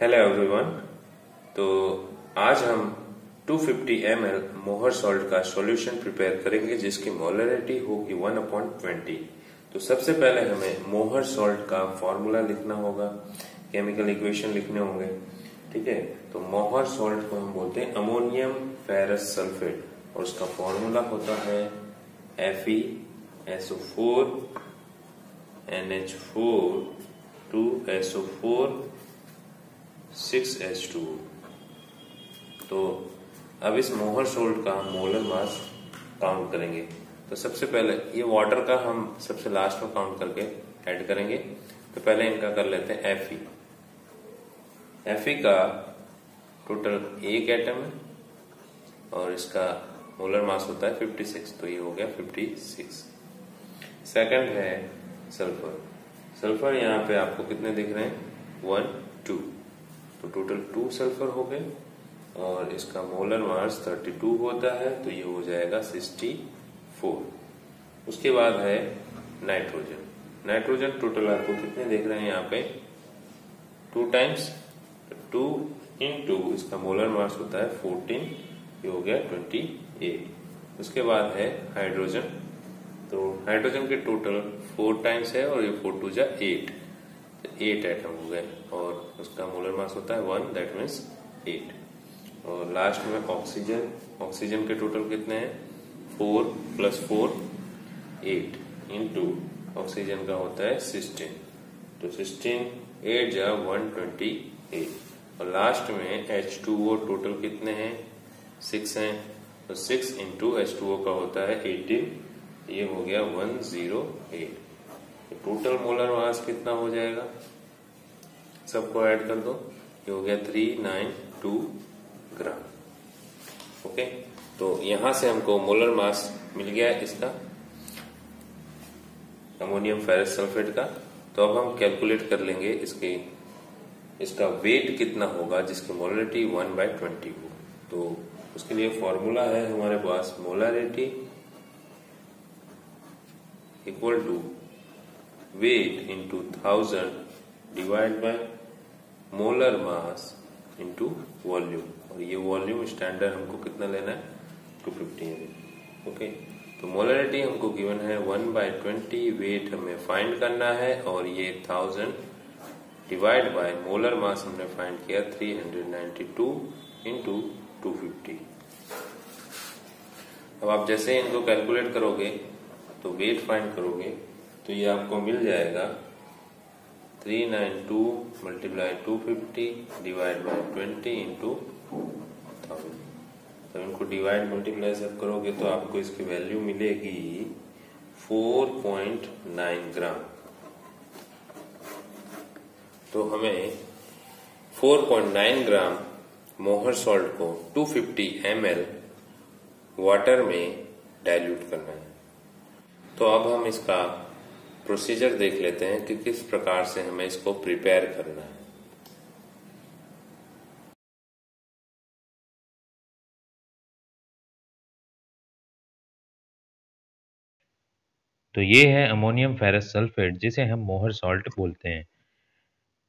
Hello everyone तो आज हम 250 fifty M L Mohr salt का सॉल्यूशन प्रिपेयर करेंगे, जिसकी मोलरिटी होगी 1 अपॉइंट ट्वेंटी तो सबसे पहले हमें मोहर सॉल्ट का फॉर्मूला लिखना होगा केमिकल इक्वेशन लिखने होंगे, ठीक है? तो मोहर सॉल्ट को हम बोलते हैं अमोनियम फेरस सल्फेट और उसका फॉर्मूला होता है F E S O four N H four two S O four six H two. तो अब इस मोहर सोल्ट का हम मोलर मास काउंट करेंगे। तो सबसे पहले ये वाटर का हम सबसे लास्ट में काउंट करके ऐड करेंगे। तो पहले इनका कर लेते हैं एफ़ ई एफ़ ई का टोटल एक एटम है और इसका मोलर मास होता है 56 तो ये हो गया 56 सेकंड है सल्फ़र सल्फ़र यहाँ पे आपको कितने दिख रहे हैं? वन टू तो टोटल टू सल्फ़र हो गए, और इसका मोलर मास 32 होता है तो ये हो जाएगा 64 उसके बाद है नाइट्रोजन नाइट्रोजन टोटल आपको कितने देख रहे हैं यहाँ पे? Two times two in two इसका मोलर मास होता है 14 ये हो गया 28 उसके बाद है हाइड्रोजन तो हाइड्रोजन के टोटल फोर टाइम्स है, और ये फोर टू जा एट एट एटम हो गए और उसका मोलर मास होता है वन दैट मीन्स एट और लास्ट में ऑक्सीजन ऑक्सीजन के टोटल कितने हैं? Four plus four eight into oxygen का होता है सिक्सटीन तो सिक्सटीन एट जा वन ट्वेंटी एट और लास्ट में एच टू ओ टोटल कितने हैं? सिक्स हैं. तो six into H two O का होता है एटीन ये हो गया one zero eight total molar mass कितना हो जाएगा? सबको ऐड कर दो। ये हो गया three nine two gram okay तो यहाँ से हमको मोलर मास मिल गया इसका। अमोनियम फेरस सल्फेट का। तो अब हम कैलकुलेट कर लेंगे इसके, इसका वेट कितना होगा, जिसकी मोलरिटी वन बाय ट्वेंटी हो। तो उसके लिए फॉर्मूला है हमारे पास molarity equal to weight into thousand divide by molar mass into volume और ये वॉल्यूम स्टैंडर्ड हमको कितना लेना है? टू फिफ्टी ओके तो मोलरिटी हमको गिवन है वन बाय ट्वेंटी वेट हमें फाइंड करना है और ये thousand divide by molar mass हमने फाइंड किया three hundred ninety two into two fifty अब आप जैसे इनको कैलकुलेट करोगे तो वेट फाइंड करोगे तो ये आपको मिल जाएगा three nine two multiply two fifty divide by twenty into thousand तो इनको डिवाइड मल्टीप्लाई सब करोगे तो आपको इसकी वैल्यू मिलेगी फोर पॉइंट नाइन ग्राम तो हमें four point nine gram Mohr salt को two fifty M L water में डाइल्यूट करना है। तो अब हम इसका प्रोसीजर देख लेते हैं कि किस प्रकार से हमें इसको प्रिपेयर करना है। तो ये है अमोनियम फेरस सल्फेट जिसे हम मोहर सॉल्ट बोलते हैं।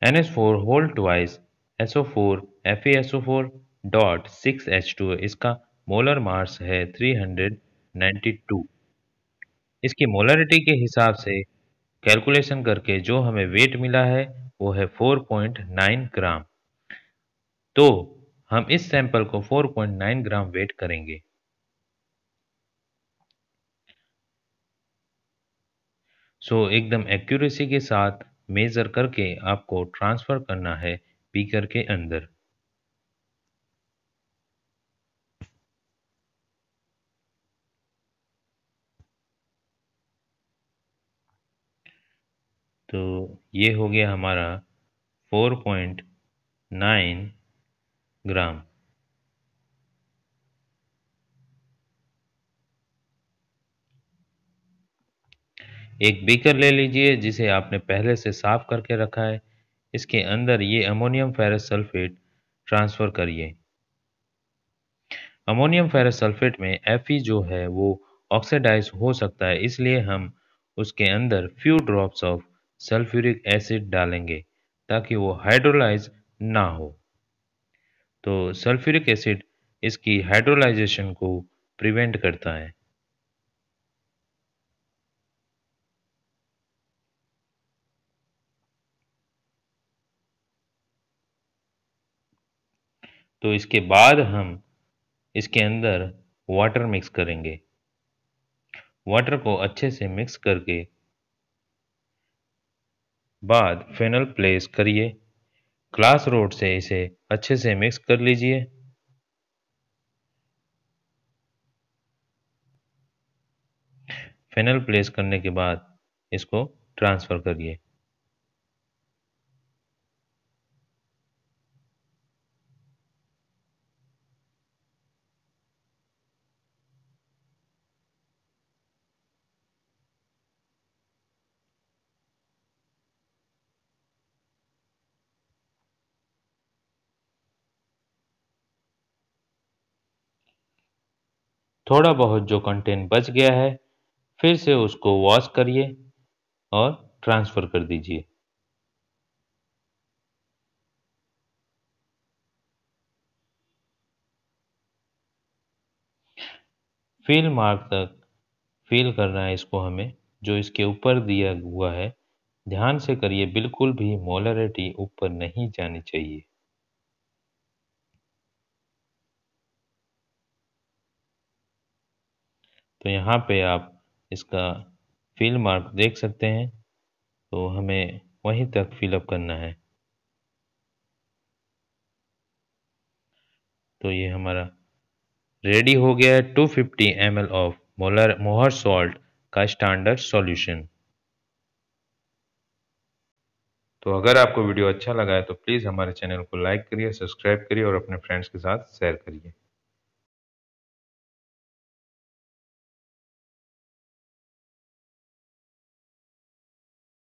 N S four whole twice SO four F S O four dot six H two इसका मोलर मार्स है थ्री हंड्रेड नाइन्टी टू इसकी मोलरिटी के हिसाब से कैलकुलेशन करके जो हमें वेट मिला है वो है 4.9 ग्राम तो हम इस सैंपल को 4.9 ग्राम वेट करेंगे। सो so, एकदम एक्यूरेसी के साथ मेजर करके आपको ट्रांसफ़र करना है पीकर के अंदर। तो ये हो गया हमारा फोर पॉइंट नाइन ग्राम। एक बीकर ले लीजिए, जिसे आपने पहले से साफ़ करके रखा है। इसके अंदर ये अमोनियम फेरस सल्फेट ट्रांसफ़र करिए। अमोनियम फेरस सल्फेट में एफ़ जो है, वो ऑक्सीडाइज हो सकता है, इसलिए हम उसके अंदर few drops of sulphuric acid डालेंगे ताकि वो हाइड्रोलाइज ना हो। तो सल्फ्यूरिक एसिड इसकी हाइड्रोलाइजेशन को प्रिवेंट करता है। तो इसके बाद हम इसके अंदर वाटर मिक्स करेंगे। वाटर को अच्छे से मिक्स करके बाद फेनल प्लेस करिए। ग्लास रोड से इसे अच्छे से मिक्स कर लीजिए। फेनल प्लेस करने के बाद इसको ट्रांसफ़र करिए। थोड़ा बहुत जो कंटेंट बच गया है, फिर से उसको वॉश करिए और ट्रांसफ़र कर दीजिए। फील मार्क तक फील करना है इसको हमें, जो इसके ऊपर दिया हुआ है, ध्यान से करिए, बिल्कुल भी मोलरिटी ऊपर नहीं जानी चाहिए। तो यहाँ पे आप इसका फिल मार्क देख सकते हैं। तो हमें वहीं तक फिलअप करना है। तो ये हमारा रेडी हो गया है 250 fifty M L of molar Mohr salt का स्टैंडर्ड सॉल्यूशन तो अगर आपको वीडियो अच्छा लगा है तो प्लीज़ हमारे चैनल को लाइक करिए सब्सक्राइब करिए और अपने फ्रेंड्स के साथ शेयर करिए।